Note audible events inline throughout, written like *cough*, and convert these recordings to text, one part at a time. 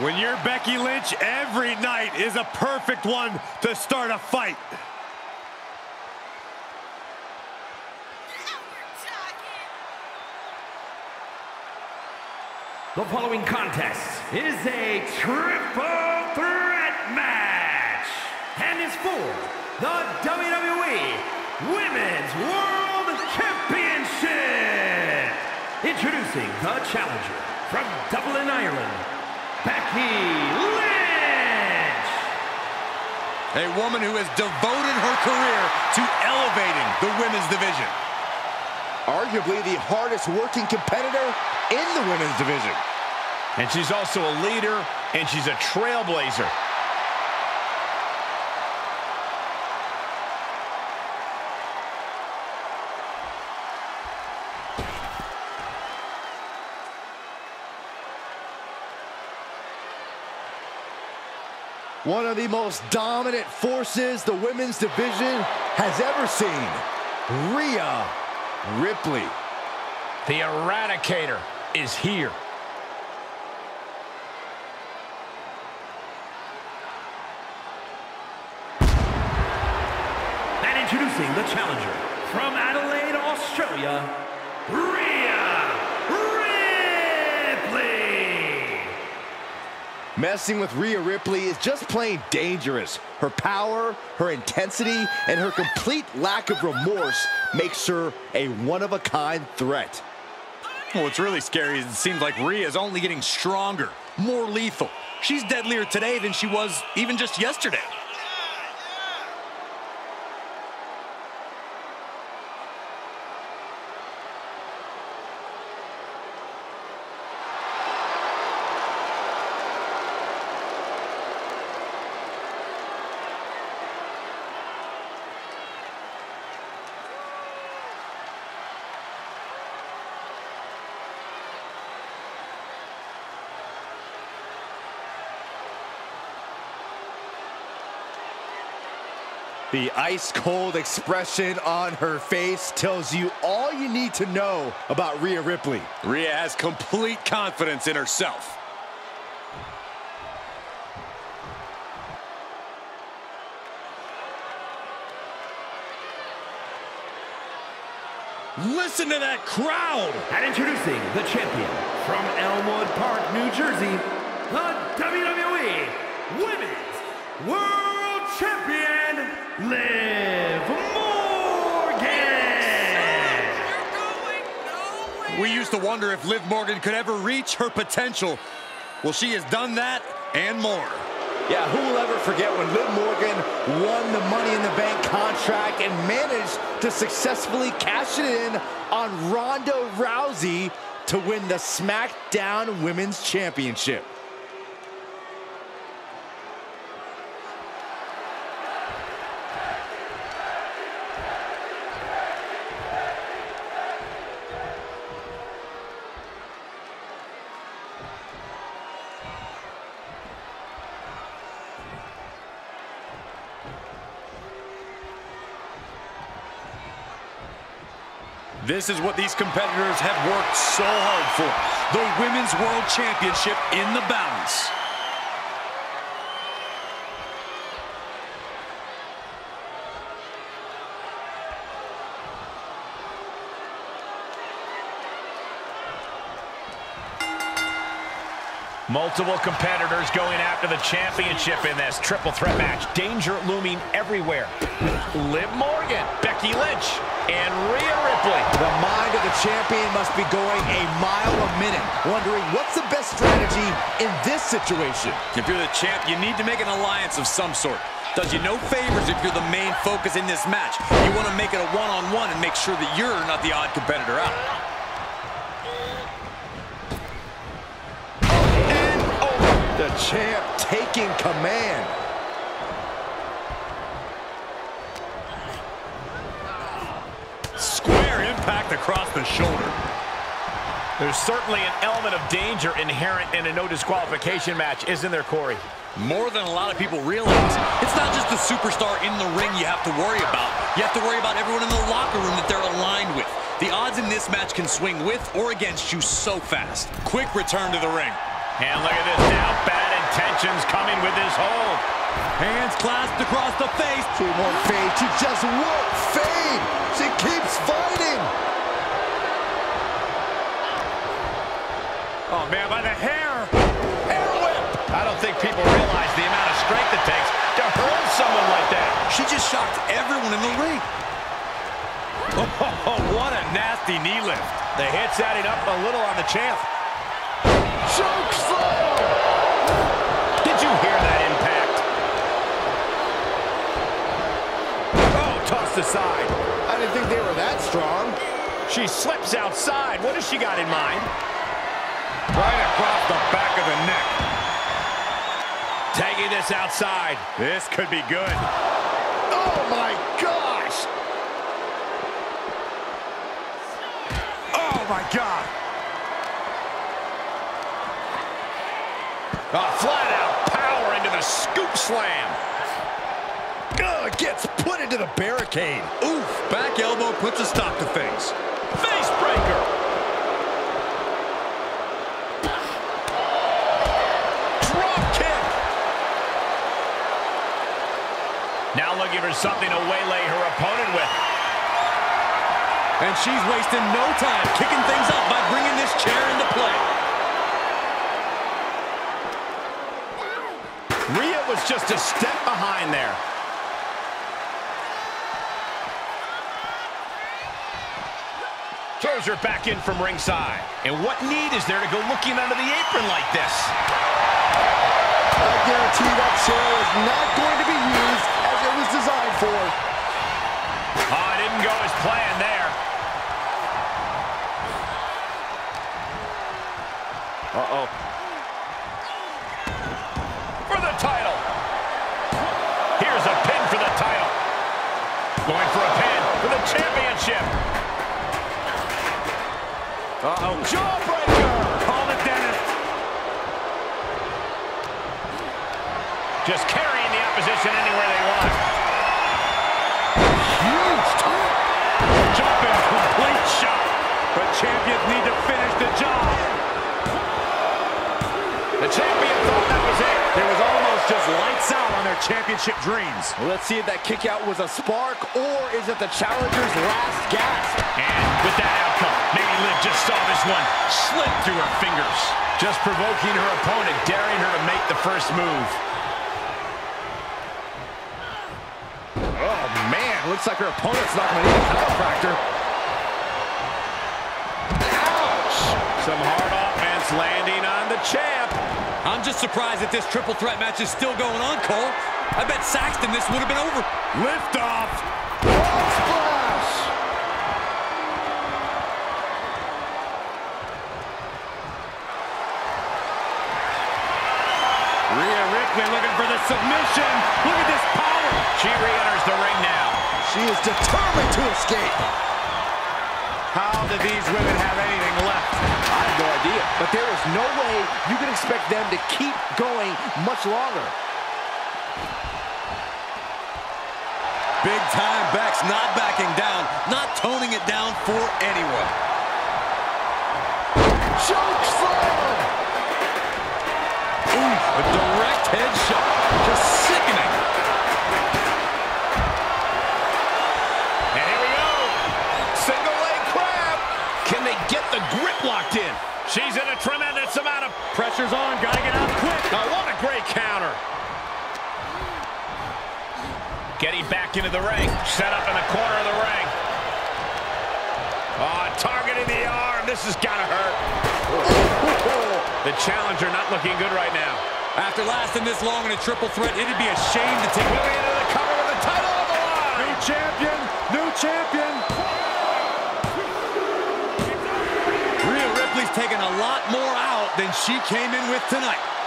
When you're Becky Lynch, every night is a perfect one to start a fight. The following contest is a triple threat match and is for the WWE Women's World Championship. Introducing the challenger from Dublin, Ireland, Becky Lynch. A woman who has devoted her career to elevating the women's division. Arguably the hardest working competitor in the women's division. And she's also a leader, and she's a trailblazer. One of the most dominant forces the women's division has ever seen. Rhea Ripley. The Eradicator is here. And introducing the challenger from Adelaide, Australia, Rhea Ripley. Messing with Rhea Ripley is just plain dangerous. Her power, her intensity, and her complete lack of remorse makes her a one-of-a-kind threat. Well, what's really scary is it seems like Rhea is only getting stronger, more lethal. She's deadlier today than she was even just yesterday. The ice-cold expression on her face tells you all you need to know about Rhea Ripley. Rhea has complete confidence in herself. Listen to that crowd! And introducing the champion from Elmwood Park, New Jersey, the WWE Women's World Champion, Liv Morgan. We used to wonder if Liv Morgan could ever reach her potential. Well, she has done that and more. Yeah, who will ever forget when Liv Morgan won the Money in the Bank contract and managed to successfully cash it in on Ronda Rousey to win the SmackDown Women's Championship. This is what these competitors have worked so hard for. The Women's World Championship in the balance. Multiple competitors going after the championship in this triple threat match. Danger looming everywhere. Liv Morgan, Becky Lynch, and Rhea Ripley. The mind of the champion must be going a mile a minute, wondering what's the best strategy in this situation. If you're the champ, you need to make an alliance of some sort. Does you no favors if you're the main focus in this match. You want to make it a one-on-one -on -one and make sure that you're not the odd competitor out. The champ taking command. Square impact across the shoulder. There's certainly an element of danger inherent in a no disqualification match, isn't there, Corey? More than a lot of people realize. It's not just the superstar in the ring you have to worry about. You have to worry about everyone in the locker room that they're aligned with. The odds in this match can swing with or against you so fast. Quick return to the ring. And look at this now. Bad intentions coming with this hold. Hands clasped across the face. She won't fade. She just won't fade. She keeps fighting. Oh, man, by the hair. Hair whip. I don't think people realize the amount of strength it takes to hurl someone like that. She just shocked everyone in the ring. Oh, *laughs* what a nasty knee lift. The hit's adding up a little on the champ. Choke slam. Did you hear that impact? Oh, tossed aside. I didn't think they were that strong. She slips outside. What has she got in mind? Right across the back of the neck. Tagging this outside. This could be good. Oh, my gosh. Oh, my God. A flat out power into the scoop slam. It gets put into the barricade. Oof, back elbow puts a stop to things. Face breaker. Drop kick. Now looking for something to waylay her opponent with. And she's wasting no time kicking things up by bringing this chair into play. Rhea was just a step behind there. Throws her back in from ringside. And what need is there to go looking under the apron like this? I guarantee that chair is not going to be used as it was designed for. Oh, it didn't go as planned there. Uh-oh. Uh-oh. Jawbreaker. Call it Dennis. Just carrying the opposition anywhere they want. Huge. Jumping complete shot. But champions need to finish the job. The champion thought that was it. It was almost just lights out on their championship dreams. Well, let's see if that kick out was a spark or is it the challenger's last gasp? And with that outcome, Liv just saw this one slip through her fingers. Just provoking her opponent, daring her to make the first move. Oh, man. Looks like her opponent's not going to need a chiropractor. Ouch. Some hard offense landing on the champ. I'm just surprised that this triple threat match is still going on, Cole. I bet Saxton this would have been over. Lift off. Frog splash. Rhea Ripley looking for the submission. Look at this power. She re-enters the ring now. She is determined to escape. How do these women have anything left? I have no idea, but there is no way you can expect them to keep going much longer. Big time Beck's not backing down, not toning it down for anyone. Choke slam. Ooh, back into the ring. Set up in the corner of the ring. Oh, targeting the arm. This has got to hurt. *laughs* The challenger not looking good right now. After lasting this long in a triple threat, it'd be a shame to take... Moving into the cover with the title on the line. New champion, new champion. Rhea Ripley's taking a lot more out than she came in with tonight.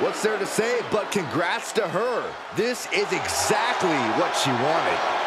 What's there to say but congrats to her? This is exactly what she wanted.